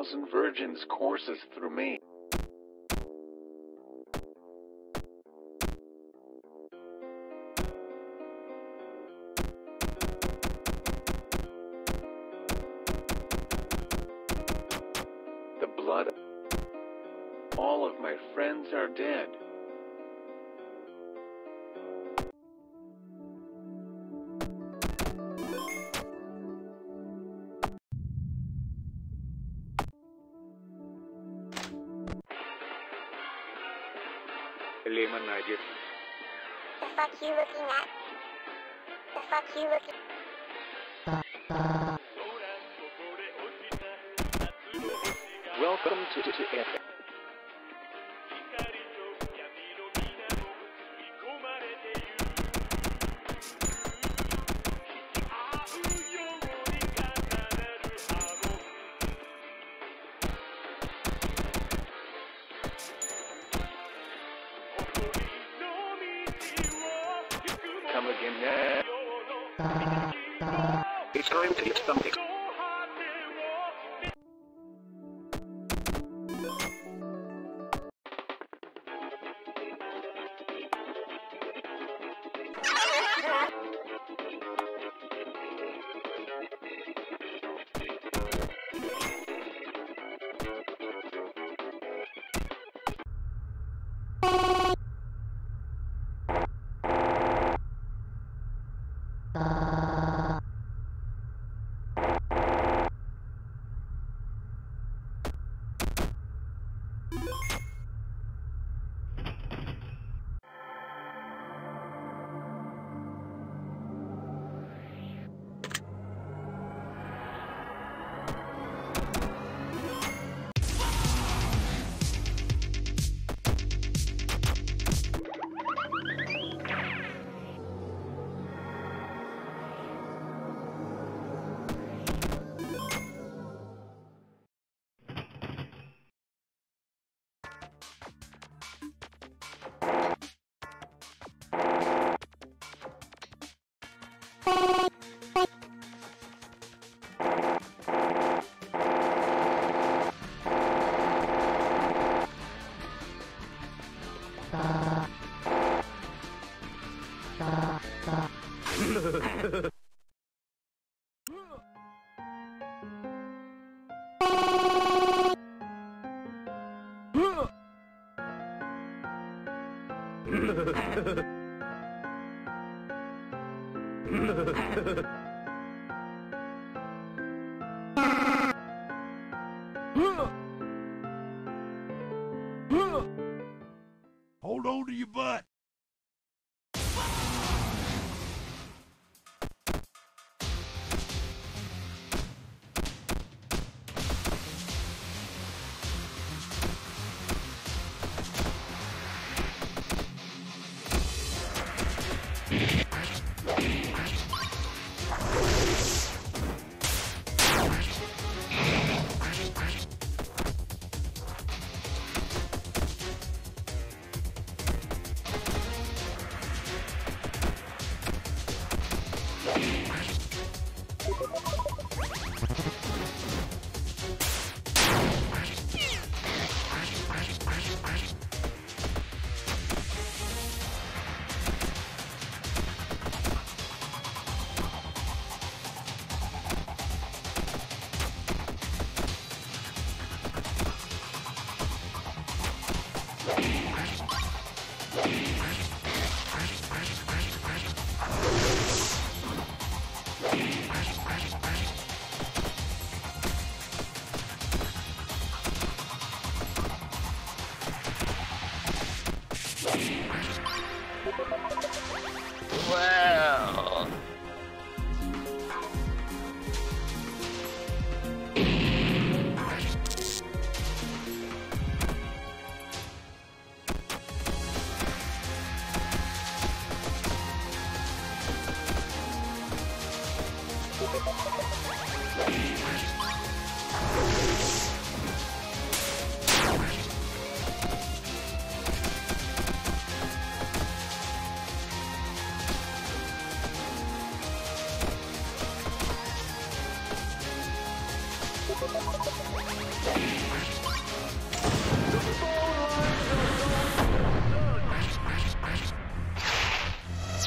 thousand virgins courses through me. Come again now. It's time to get something.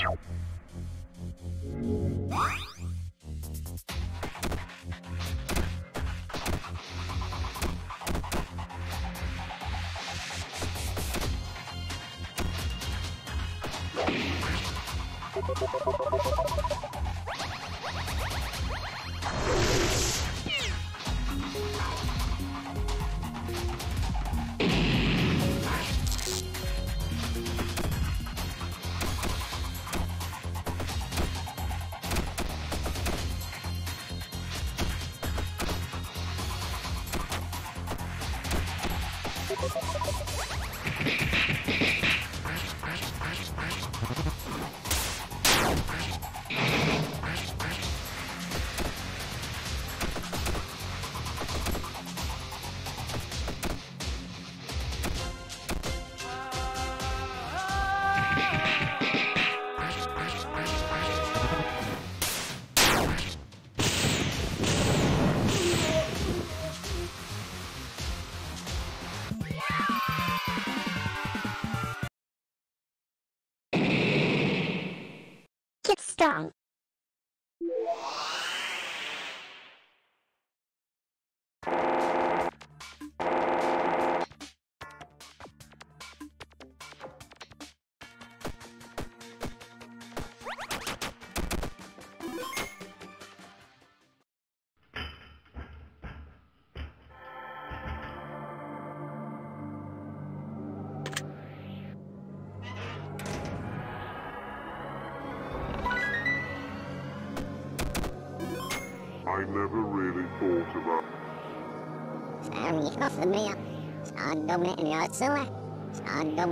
Ha ha ha ha! Get never really thought about. Nhiệt có phần mía Sao đông nè nhớ xưa Sao đông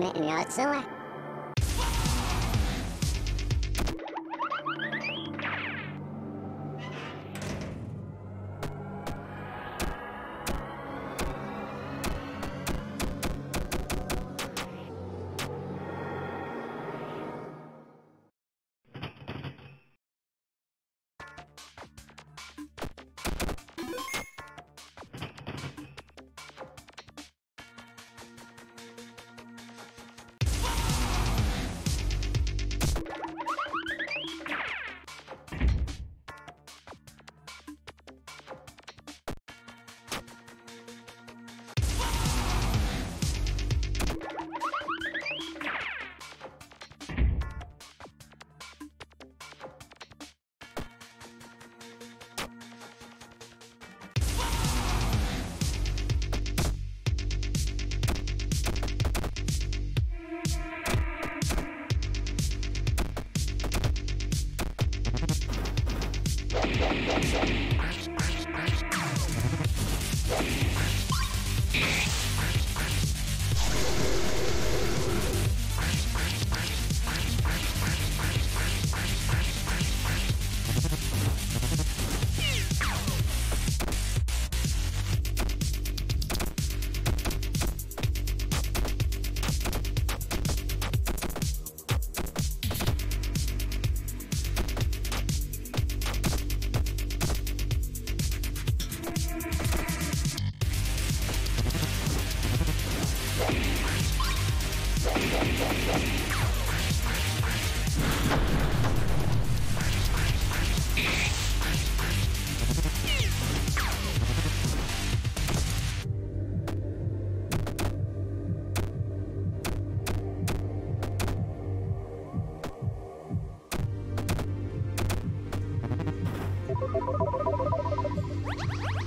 あっ!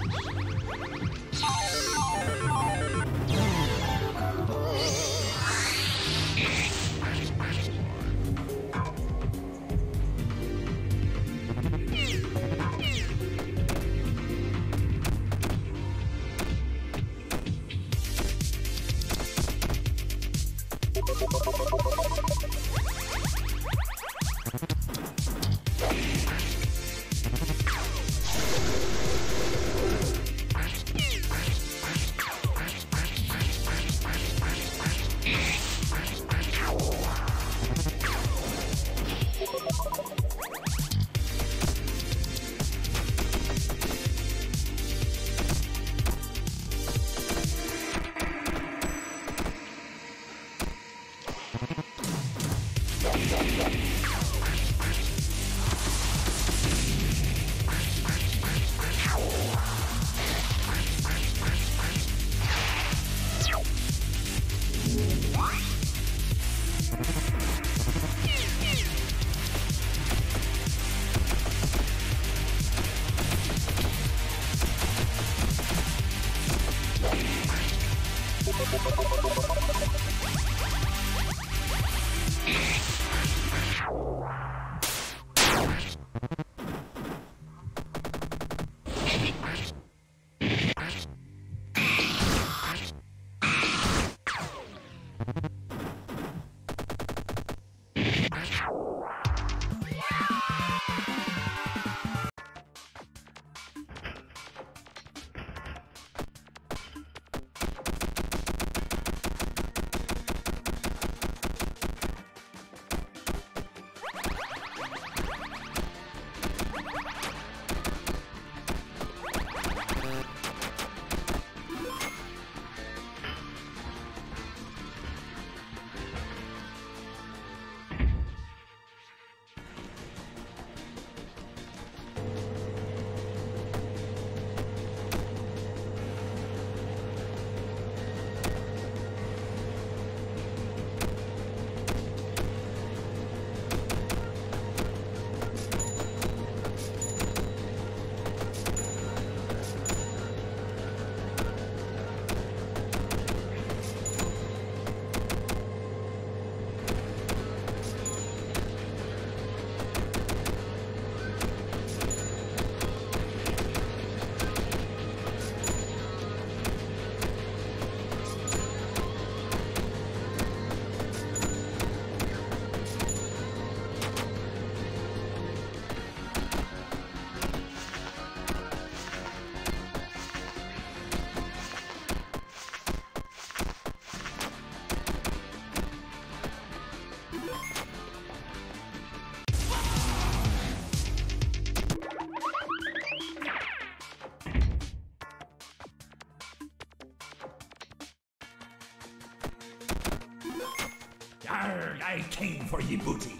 I came for ye booty.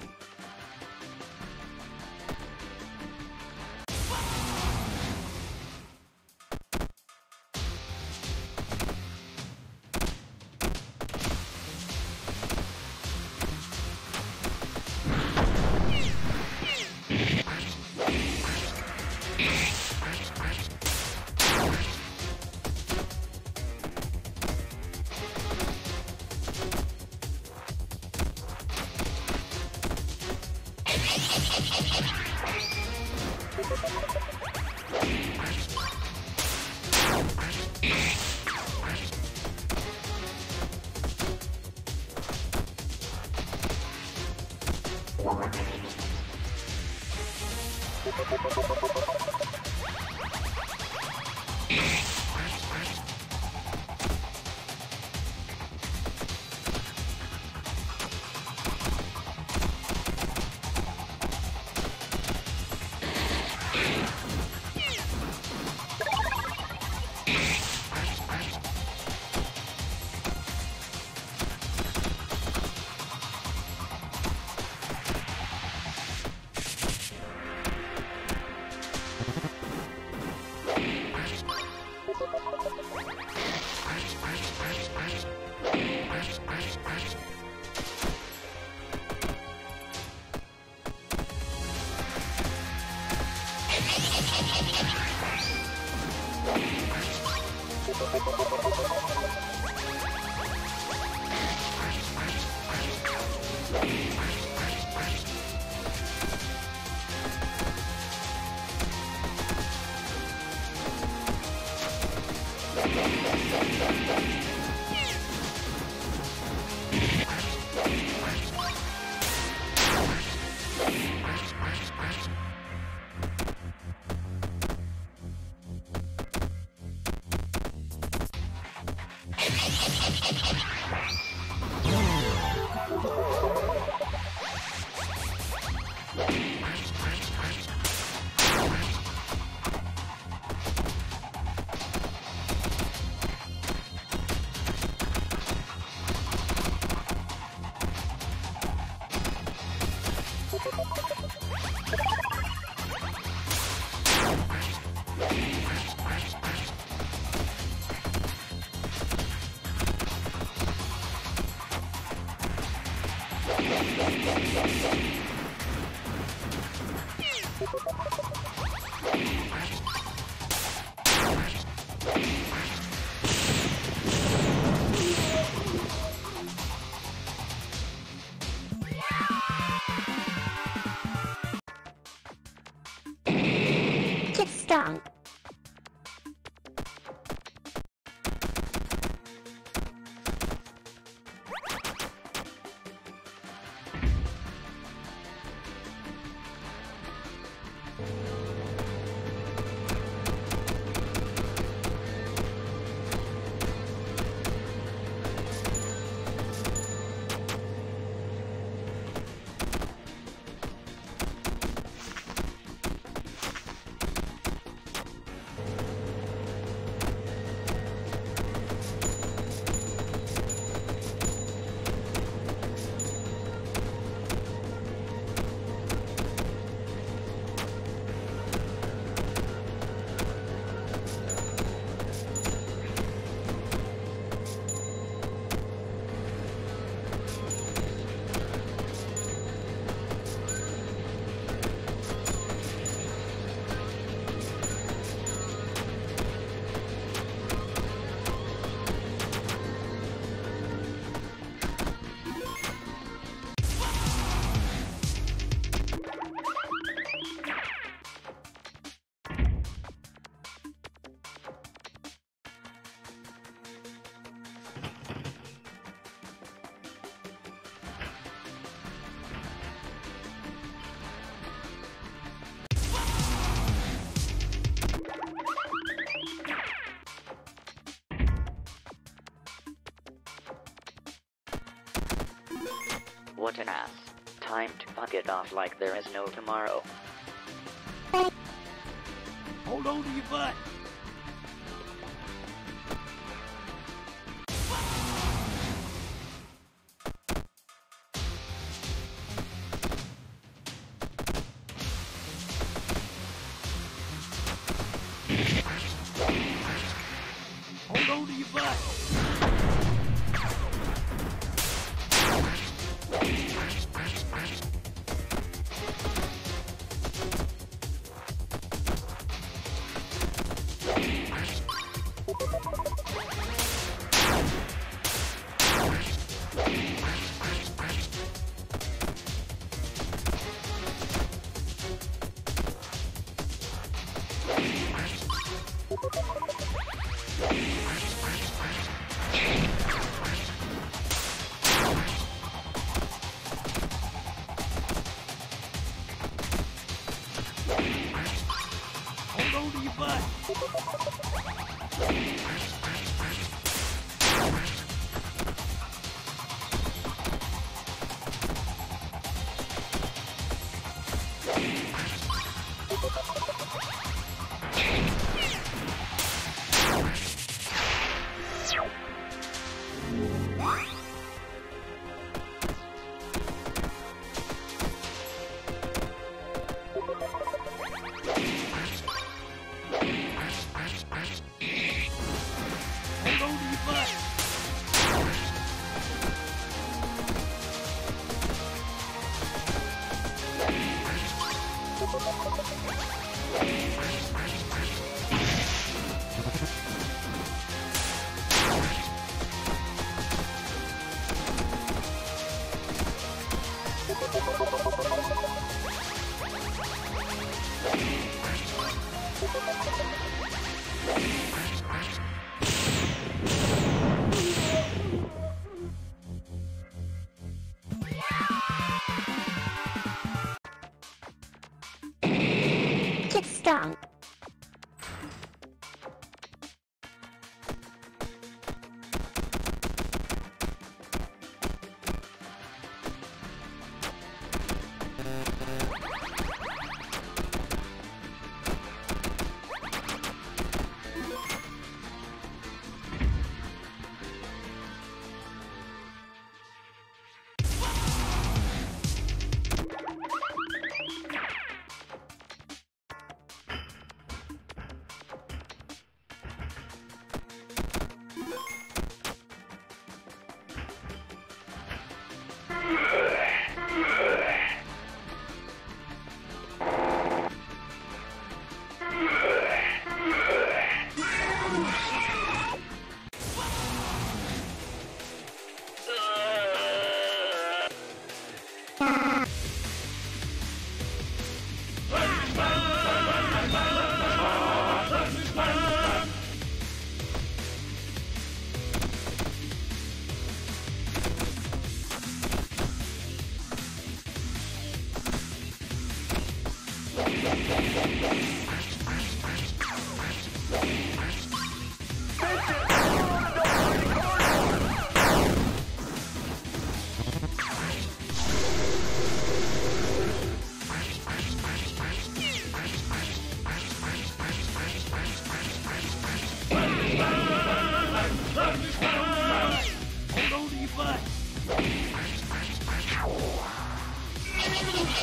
What an ass. Time to fuck it off like there is no tomorrow. Hold on to your butt.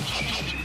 Hold on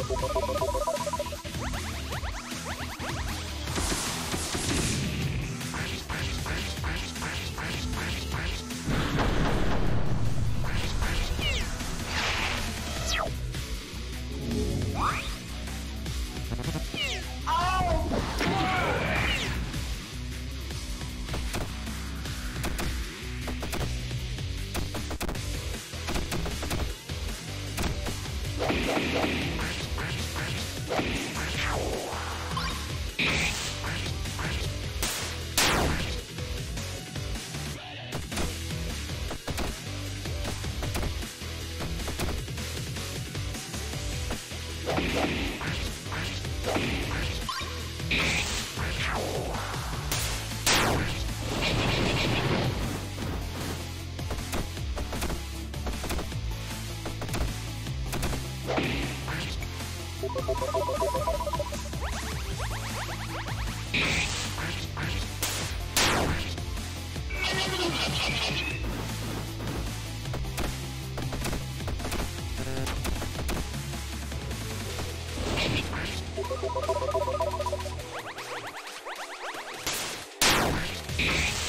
ハハハハ! Strong.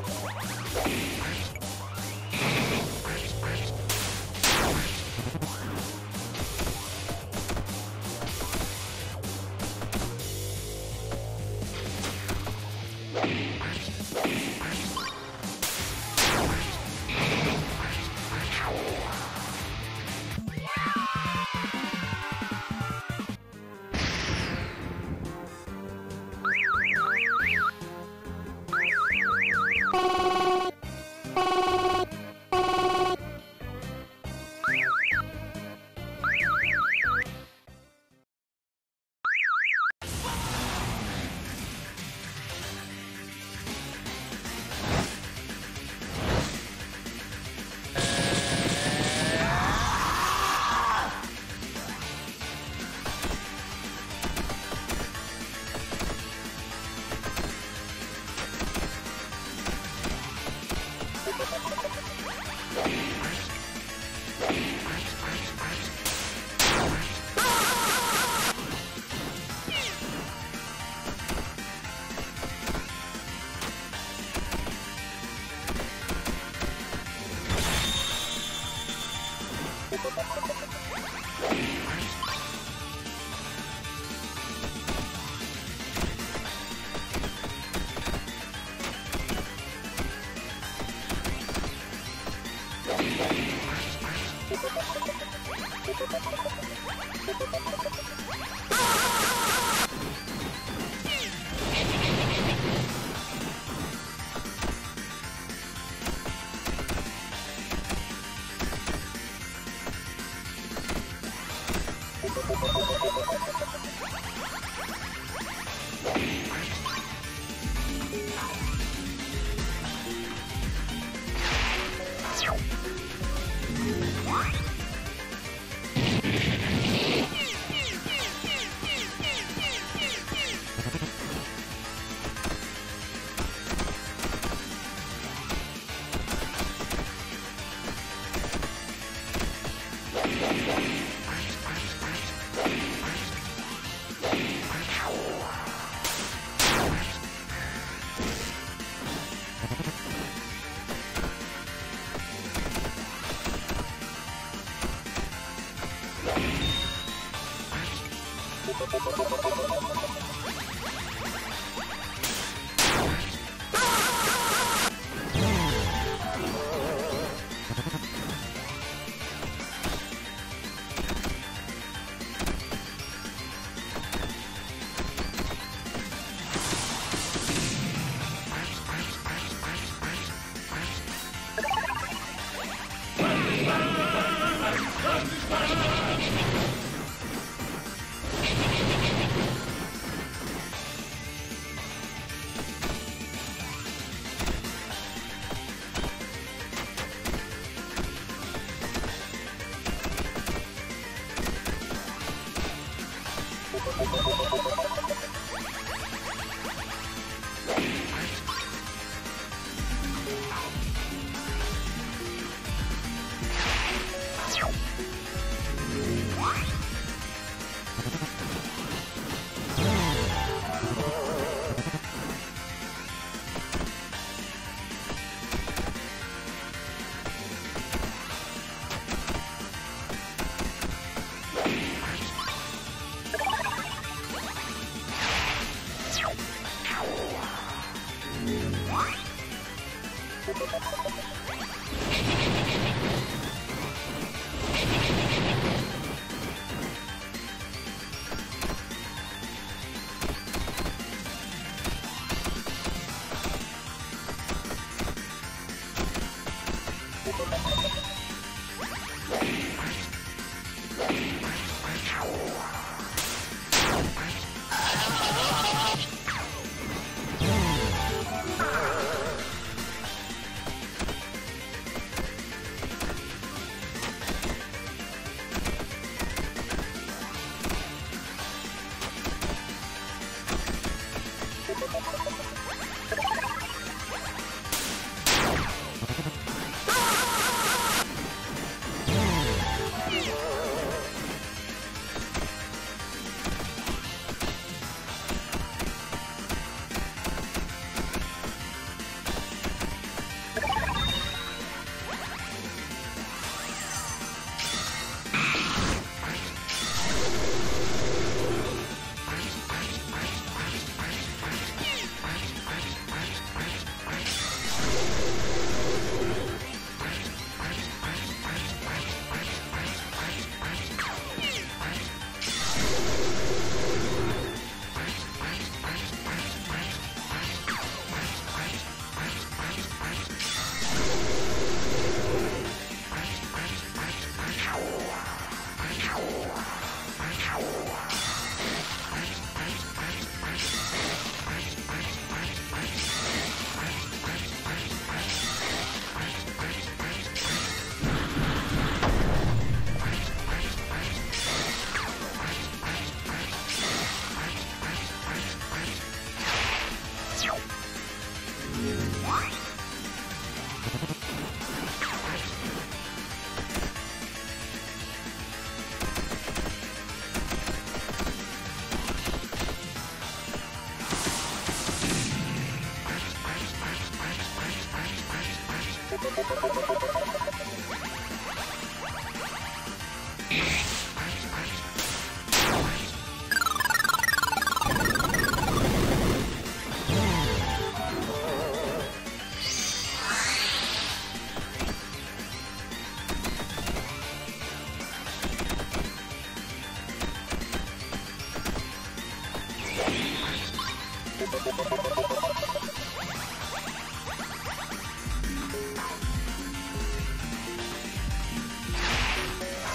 Thank you.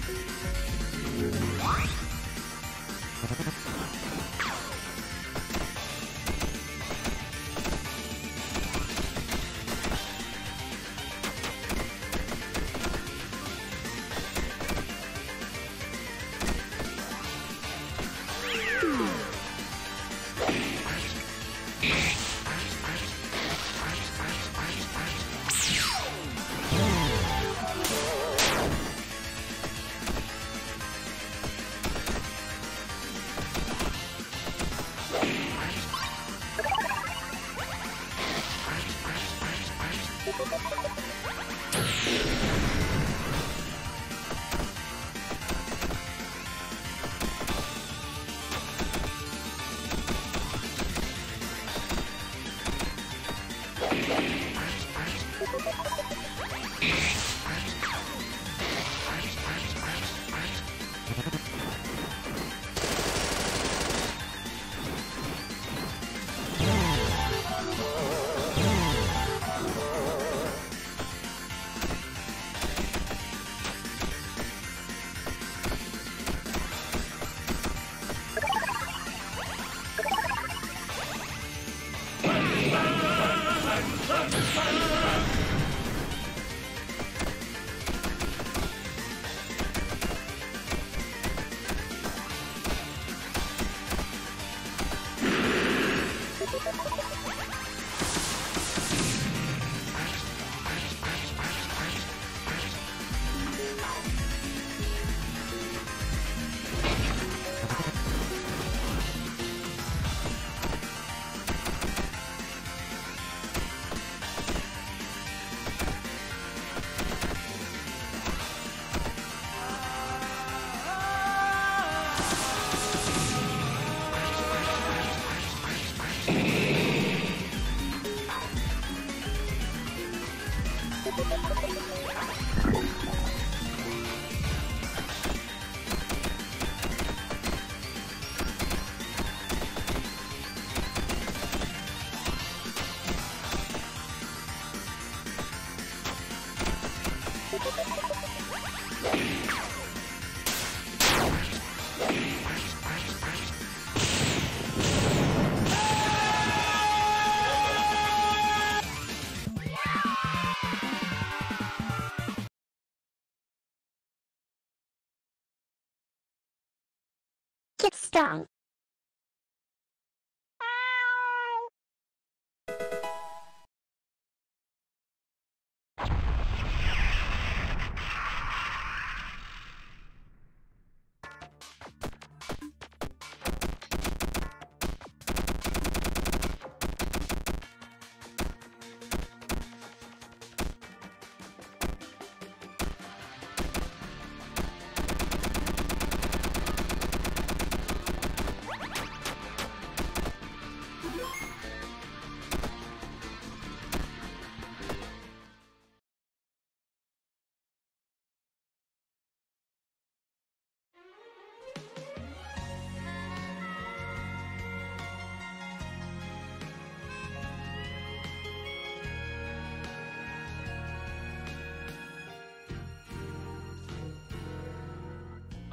Корректор А.Егорова Get stung.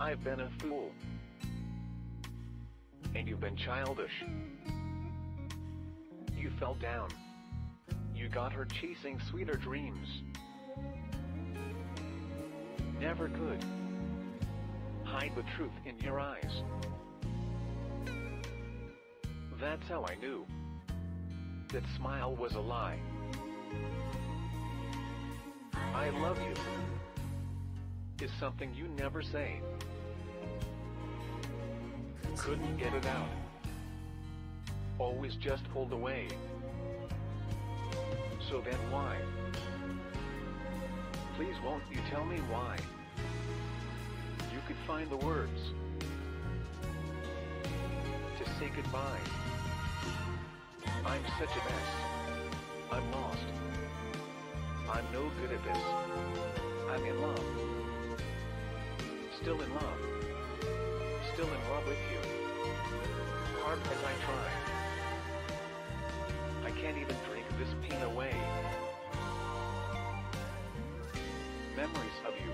I've been a fool. And you've been childish. You fell down. You got her chasing sweeter dreams. Never could. Hide the truth in your eyes. That's how I knew. That smile was a lie. I love you. Is something you never say. Couldn't get it out. Always just pulled away. So then why? Please won't you tell me why? You could find the words to say goodbye. I'm such a mess. I'm lost. I'm no good at this. I'm in love. Still in love. Still in love with you. As I try. I can't even drink this pain away. Memories of you.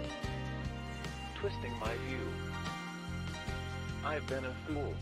Twisting my view. I've been a fool.